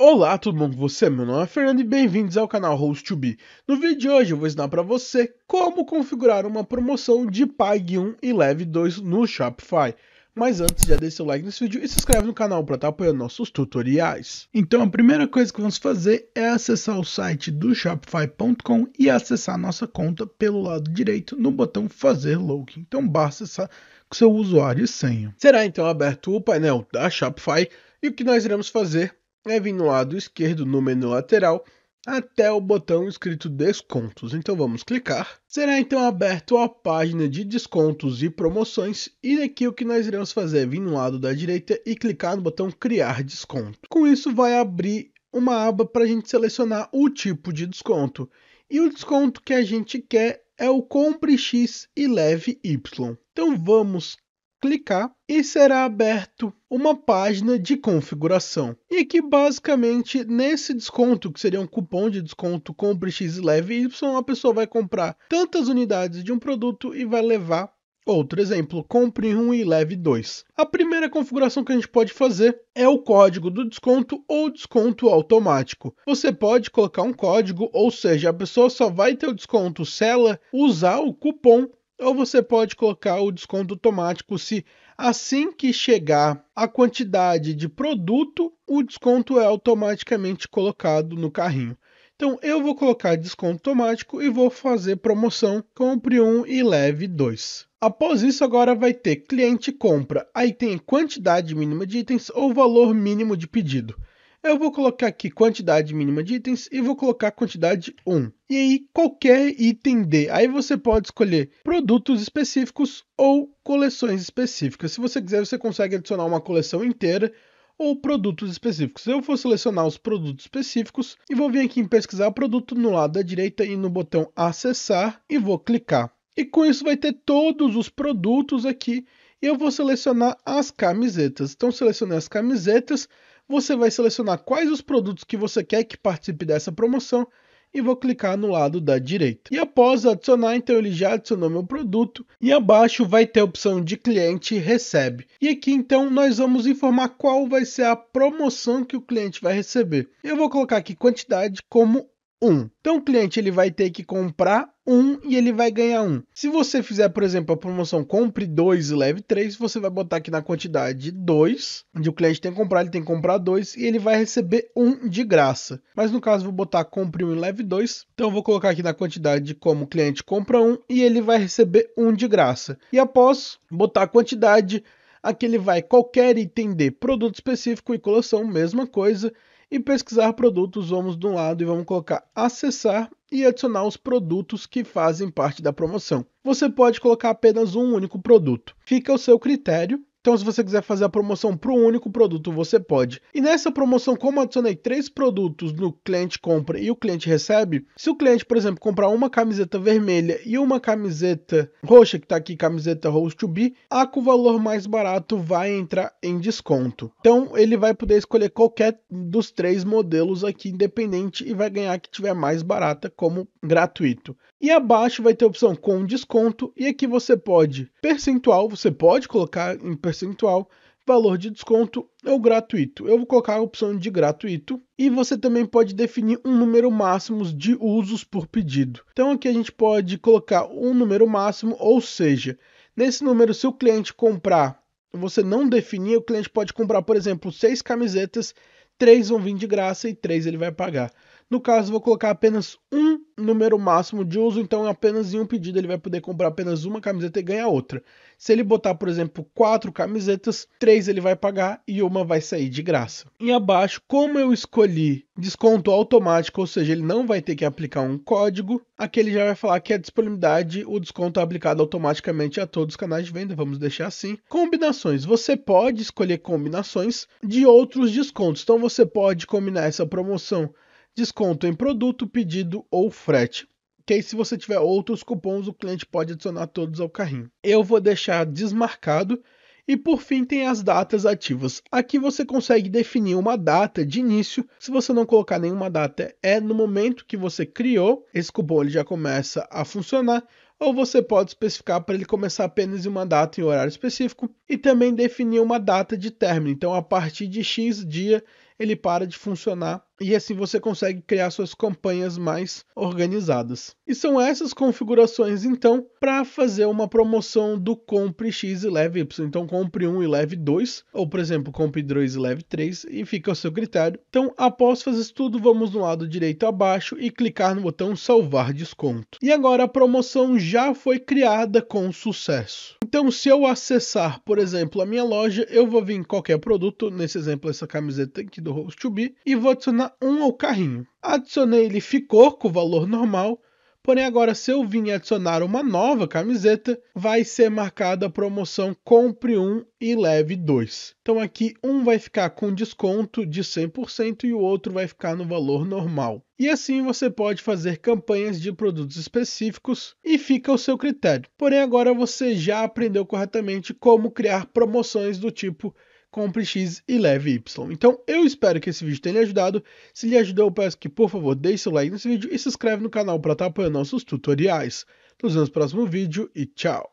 Olá, tudo bom com você? Meu nome é Fernando e bem-vindos ao canal Host2Be. No vídeo de hoje eu vou ensinar para você como configurar uma promoção de Pague 1 e Leve 2 no Shopify. Mas antes, já deixa seu like nesse vídeo e se inscreve no canal para estar apoiando nossos tutoriais. Então a primeira coisa que vamos fazer é acessar o site do Shopify.com e acessar nossa conta pelo lado direito no botão Fazer Login. Então basta acessar com seu usuário e senha. Será então aberto o painel da Shopify e o que nós iremos fazer vir no lado esquerdo no menu lateral até o botão escrito descontos. Então vamos clicar. Será então aberto a página de descontos e promoções e aqui o que nós iremos fazer é vir no lado da direita e clicar no botão criar desconto. Com isso vai abrir uma aba para a gente selecionar o tipo de desconto. E o desconto que a gente quer é o compre X e leve Y. Então vamos clicar e será aberto uma página de configuração. E aqui basicamente nesse desconto, que seria um cupom de desconto compre X leve Y, a pessoa vai comprar tantas unidades de um produto e vai levar Outro exemplo, compre um e leve dois. A primeira configuração que a gente pode fazer é o código do desconto ou desconto automático. Você pode colocar um código, ou seja, a pessoa só vai ter o desconto se ela usar o cupom ou você pode colocar o desconto automático se assim que chegar a quantidade de produto, o desconto é automaticamente colocado no carrinho. Então eu vou colocar desconto automático e vou fazer promoção compre um e leve dois. Após isso agora vai ter cliente compra, aí tem quantidade mínima de itens ou valor mínimo de pedido. Eu vou colocar aqui quantidade mínima de itens e vou colocar quantidade 1. E aí, qualquer item D. Aí você pode escolher produtos específicos ou coleções específicas. Se você quiser, você consegue adicionar uma coleção inteira ou produtos específicos. Eu vou selecionar os produtos específicos e vou vir aqui em pesquisar produto no lado da direita e no botão acessar e vou clicar. E com isso vai ter todos os produtos aqui e eu vou selecionar as camisetas. Então selecionei as camisetas, você vai selecionar quais os produtos que você quer que participe dessa promoção e vou clicar no lado da direita. E após adicionar, então ele já adicionou meu produto e abaixo vai ter a opção de cliente recebe. E aqui então nós vamos informar qual vai ser a promoção que o cliente vai receber. Eu vou colocar aqui quantidade como 1. Então o cliente ele vai ter que comprar um e ele vai ganhar um. Se você fizer, por exemplo, a promoção compre dois e leve três, você vai botar aqui na quantidade 2, onde o cliente tem que comprar, ele tem que comprar dois e ele vai receber um de graça. Mas no caso, vou botar compre um e leve dois. Então vou colocar aqui na quantidade como o cliente compra um e ele vai receber um de graça. E após botar a quantidade, aqui ele vai qualquer item de produto específico e coleção, mesma coisa e pesquisar produtos, vamos de um lado e vamos colocar acessar e adicionar os produtos que fazem parte da promoção. Você pode colocar apenas um único produto. Fica ao seu critério então, se você quiser fazer a promoção para um único produto, você pode. E nessa promoção, como adicionei três produtos no cliente compra e o cliente recebe, se o cliente, por exemplo, comprar uma camiseta vermelha e uma camiseta roxa, que está aqui, camiseta Rose to Be, a com o valor mais barato vai entrar em desconto. Então, ele vai poder escolher qualquer dos três modelos aqui, independente, e vai ganhar que tiver mais barata como gratuito. E abaixo vai ter a opção com desconto e aqui você pode percentual, você pode colocar em percentual valor de desconto ou gratuito. Eu vou colocar a opção de gratuito e você também pode definir um número máximo de usos por pedido. Então aqui a gente pode colocar um número máximo, ou seja, nesse número se o cliente comprar, você não definir, o cliente pode comprar, por exemplo, seis camisetas, três vão vir de graça e três ele vai pagar. No caso, vou colocar apenas um número máximo de uso, então apenas em um pedido ele vai poder comprar apenas uma camiseta e ganhar outra. Se ele botar, por exemplo, quatro camisetas, três ele vai pagar e uma vai sair de graça. E abaixo, como eu escolhi desconto automático, ou seja, ele não vai ter que aplicar um código, aqui ele já vai falar que a disponibilidade, o desconto é aplicado automaticamente a todos os canais de venda, vamos deixar assim. Combinações, você pode escolher combinações de outros descontos, então você pode combinar essa promoção desconto em produto, pedido ou frete. Que aí, se você tiver outros cupons, o cliente pode adicionar todos ao carrinho. Eu vou deixar desmarcado. E por fim tem as datas ativas. Aqui você consegue definir uma data de início. Se você não colocar nenhuma data, é no momento que você criou, esse cupom ele já começa a funcionar ou você pode especificar para ele começar apenas em uma data e horário específico e também definir uma data de término. Então, a partir de X dia ele para de funcionar e assim você consegue criar suas campanhas mais organizadas. E são essas configurações então para fazer uma promoção do compre X e leve Y. Então compre 1 e leve 2, ou por exemplo, compre 2 e leve 3 e fica ao seu critério. Então, após fazer isso tudo, vamos no lado direito abaixo e clicar no botão salvar desconto. E agora a promoção já foi criada com sucesso. Então, se eu acessar, por exemplo, a minha loja, eu vou vir em qualquer produto, nesse exemplo essa camiseta aqui do Host to Be, e vou adicionar um ao carrinho. Adicionei, ele ficou com o valor normal, Porém, agora, se eu vir adicionar uma nova camiseta, vai ser marcada a promoção Compre um e leve dois. Então, aqui um vai ficar com desconto de 100% e o outro vai ficar no valor normal. E assim você pode fazer campanhas de produtos específicos e fica ao seu critério. Porém, agora você já aprendeu corretamente como criar promoções do tipo compre X e leve Y. Então eu espero que esse vídeo tenha lhe ajudado. Se lhe ajudou, eu peço que por favor deixe seu like nesse vídeo e se inscreve no canal para estar apoiando nossos tutoriais. Nos vemos no próximo vídeo e tchau!